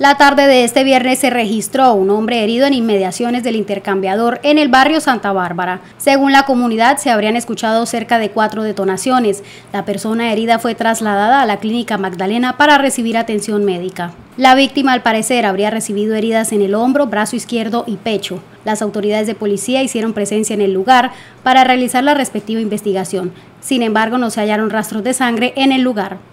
La tarde de este viernes se registró un hombre herido en inmediaciones del intercambiador en el barrio Santa Bárbara. Según la comunidad, se habrían escuchado cerca de cuatro detonaciones. La persona herida fue trasladada a la clínica Magdalena para recibir atención médica. La víctima, al parecer, habría recibido heridas en el hombro, brazo izquierdo y pecho. Las autoridades de policía hicieron presencia en el lugar para realizar la respectiva investigación. Sin embargo, no se hallaron rastros de sangre en el lugar.